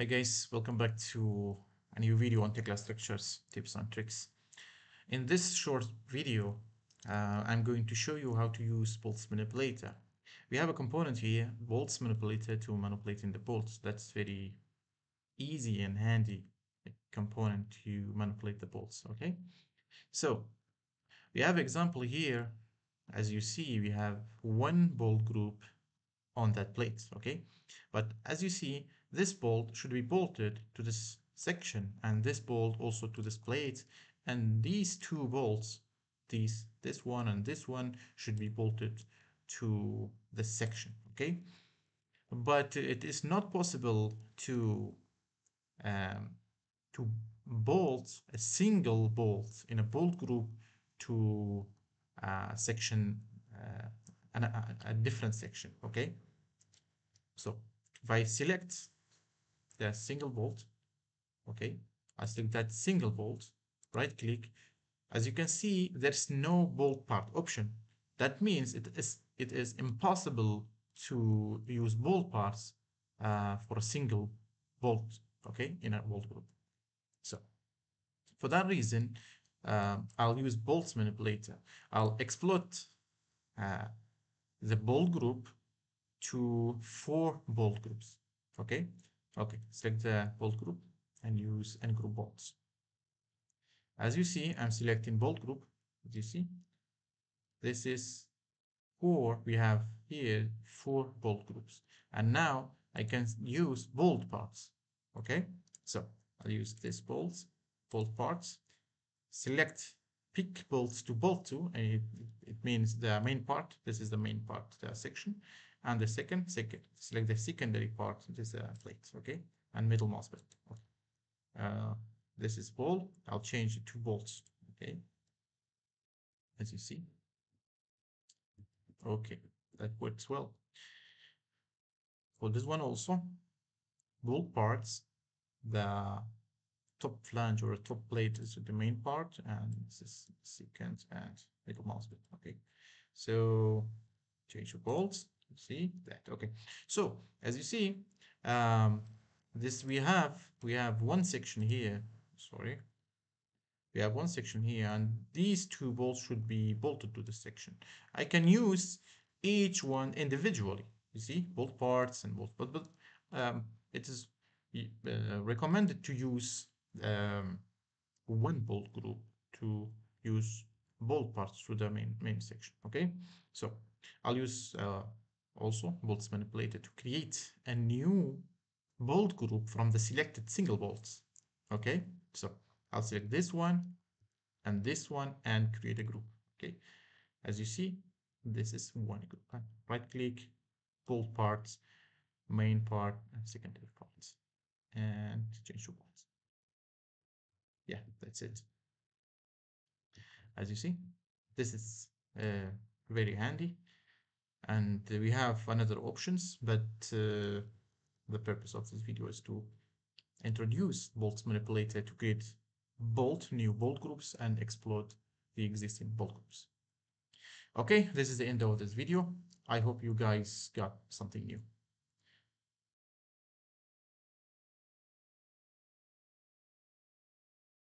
Hi guys, welcome back to a new video on Tekla structures, tips and tricks. In this short video, uh, I'm going to show you how to use bolts manipulator. We have a component here, bolts manipulator to manipulating the bolts. That's very easy and handy component to manipulate the bolts, okay? So we have example here. As you see, we have one bolt group on that plate, okay? But as you see, this bolt should be bolted to this section and this bolt also to this plate. And these two bolts, these, this one and this one should be bolted to the section, okay? But it is not possible to um, to bolt a single bolt in a bolt group to a section, uh, a, a different section, okay? So if I select the single bolt, okay, I select that single bolt, right click, as you can see, there's no bolt part option. That means it is it is impossible to use bolt parts uh, for a single bolt, okay, in a bolt group. So for that reason, uh, I'll use bolts manipulator. I'll exploit uh, the bolt group to four bolt groups. Okay, okay, select the bolt group and use ungroup bolts. As you see, I'm selecting bolt group. As you see, this is four. We have here four bolt groups, and now I can use bolt parts. Okay, so I'll use this bolts, bolt parts, select pick bolts to bolt to, and it, it means the main part. This is the main part the section, and the second, second select the secondary part. This is a plate, okay, and middle button. Okay. Uh, this is bolt. I'll change it to bolts. Okay, as you see. Okay, that works well. For this one also, bolt parts the top flange or top plate is the main part and this is second and middle mouse bit okay so change the bolts see? That okay. So as you see um this we have we have one section here sorry. We have one section here and these two bolts should be bolted to the section. I can use each one individually you see? Bolt parts and bolt but but um it is uh, recommended to use um, one bolt group to use bolt parts to the main main section okay? So i'll use uh, also bolts manipulator to create a new bolt group from the selected single bolts okay so i'll select this one and this one and create a group okay as you see this is one group right click bolt parts main part and secondary parts and change to bonds. Yeah, that's it. As you see, this is uh, very handy. And we have another options, but uh, the purpose of this video is to introduce bolt manipulator to create bolt new bolt groups and exploit the existing bolt groups. Okay, this is the end of this video. I hope you guys got something new.